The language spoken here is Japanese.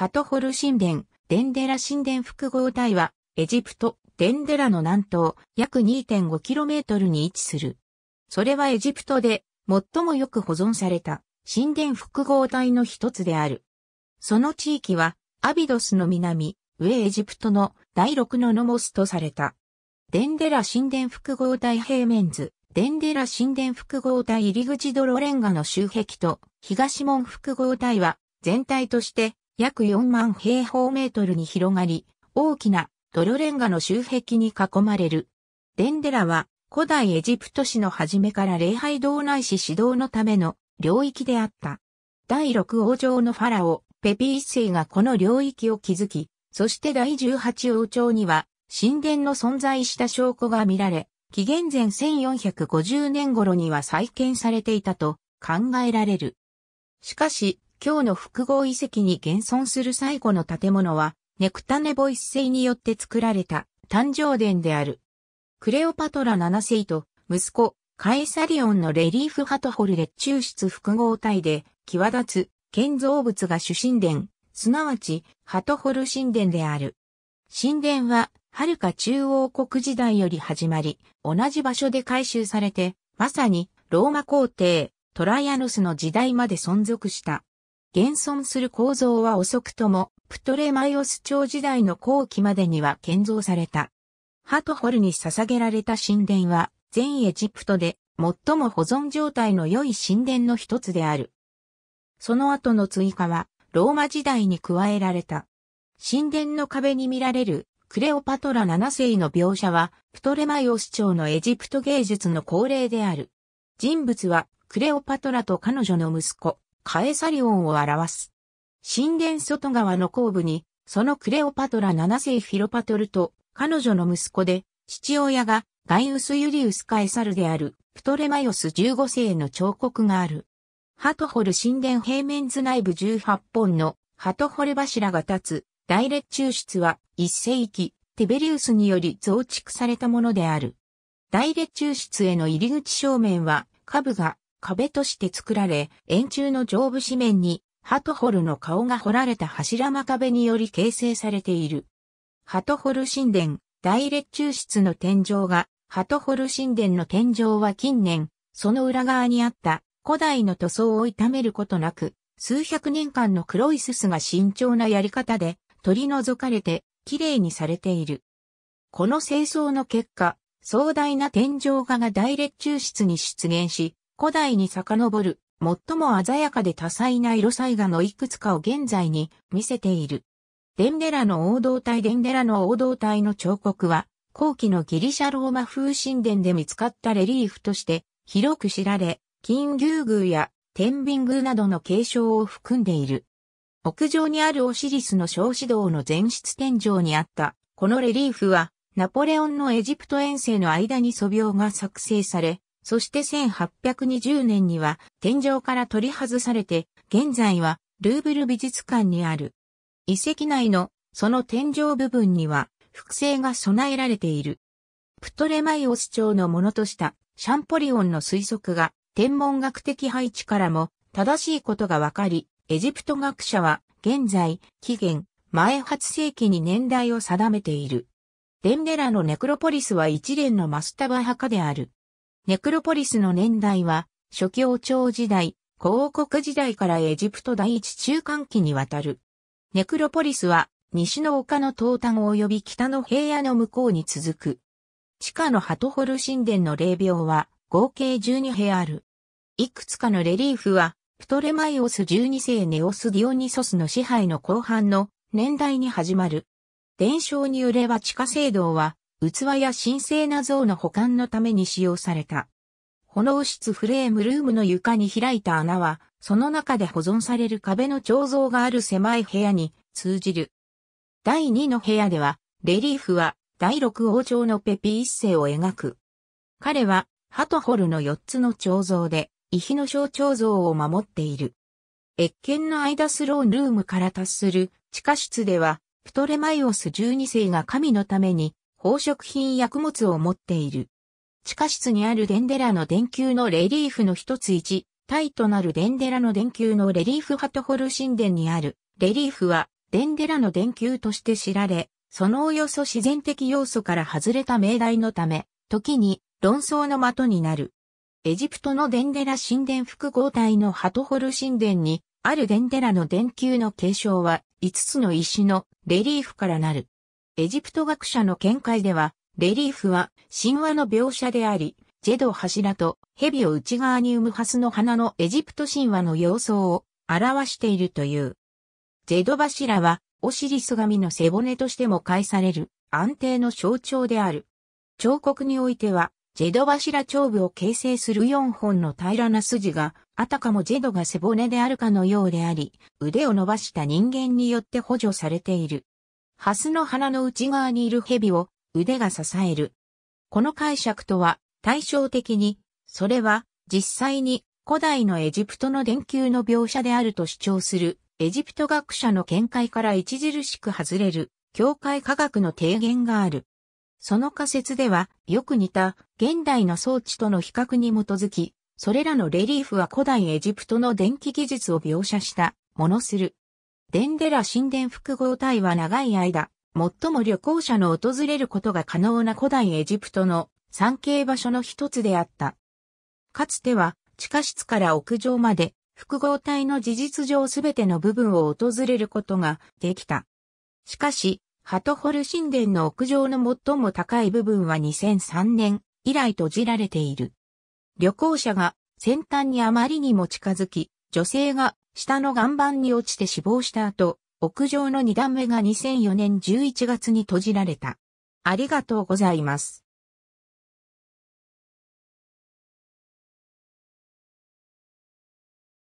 ハトホル神殿、デンデラ神殿複合体は、エジプト、デンデラの南東、約 2.5km に位置する。それはエジプトで、最もよく保存された、神殿複合体の一つである。その地域は、アビドスの南、上エジプトの第六のノモスとされた。デンデラ神殿複合体平面図、デンデラ神殿複合体入り口泥レンガの周壁と東門複合体は全体として約4万平方メートルに広がり、大きな泥レンガの周壁に囲まれる。デンデラは古代エジプト史の初めから礼拝堂内史指導のための領域であった。第六王朝のファラオ、ペピ一世がこの領域を築き、そして第18王朝には神殿の存在した証拠が見られ、紀元前1450年頃には再建されていたと考えられる。しかし、今日の複合遺跡に現存する最後の建物は、ネクタネボ一世によって作られた誕生殿である。クレオパトラ7世と息子、カエサリオンのレリーフハトホル列抽出複合体で際立つ建造物が主神殿、すなわちハトホル神殿である。神殿は遥か中央国時代より始まり、同じ場所で改修されて、まさにローマ皇帝、トライアヌスの時代まで存続した。現存する構造は遅くとも、プトレマイオス朝時代の後期までには建造された。ハトホルに捧げられた神殿は、全エジプトで最も保存状態の良い神殿の一つである。その後の追加は、ローマ時代に加えられた。神殿の壁に見られるクレオパトラ7世の描写は、プトレマイオス朝のエジプト芸術の恒例である。人物は、クレオパトラと彼女の息子、カエサリオンを表す。神殿外側の後部に、そのクレオパトラ7世フィロパトルと、彼女の息子で、父親がガイウス・ユリウス・カエサルである、プトレマイオス15世の彫刻がある。ハトホル神殿平面図内部18本のハトホル柱が立つ大列抽出は1世紀テベリウスにより増築されたものである。大列抽出への入り口正面は下部が壁として作られ、円柱の上部紙面にハトホルの顔が彫られた柱間壁により形成されている。ハトホル神殿、大列抽出の天井が、ハトホル神殿の天井は近年、その裏側にあった古代の塗装を傷めることなく、数百年間のクロイスが慎重なやり方で取り除かれて、きれいにされている。この清掃の結果、壮大な天井画が大列抽出に出現し、古代に遡る、最も鮮やかで多彩な色彩画のいくつかを現在に見せている。デンデラの王道体デンデラの王道体の彫刻は、後期のギリシャローマ風神殿で見つかったレリーフとして広く知られ、金牛宮や天秤宮などの継承を含んでいる。屋上にあるオシリスの小指導の前室天井にあった、このレリーフは、ナポレオンのエジプト遠征の間に素描が作成され、そして1820年には天井から取り外されて、現在はルーブル美術館にある。遺跡内のその天井部分には複製が備えられている。プトレマイオス朝のものとしたシャンポリオンの推測が天文学的配置からも正しいことがわかり、エジプト学者は現在、紀元前8世紀に年代を定めている。デンデラのネクロポリスは一連のマスタバ墓である。ネクロポリスの年代は初期王朝時代、古王国時代からエジプト第一中間期にわたる。ネクロポリスは西の丘の東端及び北の平野の向こうに続く。地下のハトホル神殿の霊廟は合計12部屋ある。いくつかのレリーフはプトレマイオス12世ネオス・ディオニソスの支配の後半の年代に始まる。伝承によれば地下聖堂は器や神聖な像の保管のために使用された。炎室フレームルームの床に開いた穴は、その中で保存される壁の彫像がある狭い部屋に通じる。第2の部屋では、レリーフは第6王朝のペピ一世を描く。彼は、ハトホルの4つの彫像で、遺碑の象徴像を守っている。越見の間スローンルームから達する地下室では、プトレマイオス12世が神のために宝飾品薬物を持っている。地下室にあるデンデラの電球のレリーフの一つ一、タイとなるデンデラの電球のレリーフハトホル神殿にあるレリーフはデンデラの電球として知られ、そのおよそ自然的要素から外れた命題のため、時に論争の的になる。エジプトのデンデラ神殿複合体のハトホル神殿に、あるデンデラの電球の継承は、5つの石のレリーフからなる。エジプト学者の見解では、レリーフは神話の描写であり、ジェド柱と蛇を内側に生むハスの花のエジプト神話の様相を表しているという。ジェド柱はオシリス神の背骨としても介される安定の象徴である。彫刻においては、ジェド柱頂部を形成する4本の平らな筋が、あたかもジェドが背骨であるかのようであり、腕を伸ばした人間によって補助されている。ハスの花の内側にいる蛇を腕が支える。この解釈とは対照的に、それは実際に古代のエジプトの電球の描写であると主張するエジプト学者の見解から著しく外れる教会科学の提言がある。その仮説ではよく似た現代の装置との比較に基づき、それらのレリーフは古代エジプトの電気技術を描写したものする。デンデラ神殿複合体は長い間、最も旅行者の訪れることが可能な古代エジプトの参詣場所の一つであった。かつては地下室から屋上まで複合体の事実上すべての部分を訪れることができた。しかし、ハトホル神殿の屋上の最も高い部分は2003年以来閉じられている。旅行者が先端にあまりにも近づき、女性が下の岩盤に落ちて死亡した後、屋上の2段目が2004年11月に閉じられた。ありがとうございます。